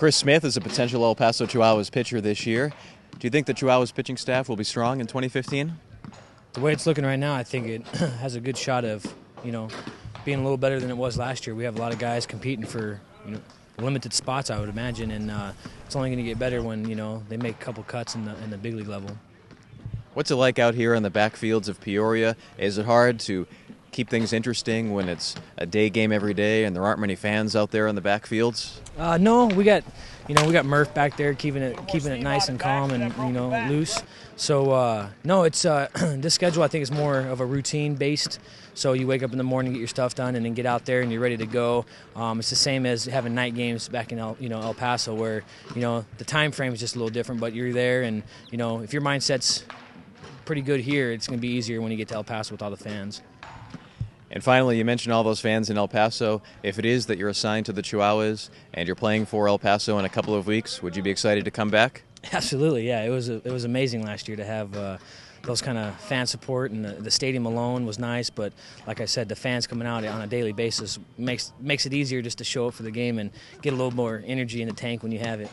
Chris Smith is a potential El Paso Chihuahuas pitcher this year. Do you think the Chihuahuas pitching staff will be strong in 2015? The way it's looking right now, I think it has a good shot of, you know, being a little better than it was last year. We have a lot of guys competing for, you know, limited spots, I would imagine, and uh, it's only going to get better when you know they make a couple cuts in the in the big league level. What's it like out here in the backfields of Peoria? Is it hard to keep things interesting when it's a day game every day and there aren't many fans out there in the backfields? Uh, no, we got you know we got Murph back there keeping it keeping it nice and calm and you know loose. So uh, no, it's uh, this schedule I think is more of a routine based. So you wake up in the morning, get your stuff done, and then get out there and you're ready to go. Um, it's the same as having night games back in El, you know El Paso, where you know the time frame is just a little different, but you're there, and you know if your mindset's pretty good here, it's going to be easier when you get to El Paso with all the fans. And finally, you mentioned all those fans in El Paso. If it is that you're assigned to the Chihuahuas and you're playing for El Paso in a couple of weeks, would you be excited to come back? Absolutely, yeah. It was it was amazing last year to have uh, those kind of fan support, and the, the, stadium alone was nice. But like I said, the fans coming out on a daily basis makes makes it easier just to show up for the game and get a little more energy in the tank when you have it.